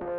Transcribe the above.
아